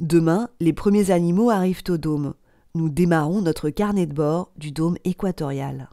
Demain, les premiers animaux arrivent au dôme. Nous démarrons notre carnet de bord du dôme équatorial.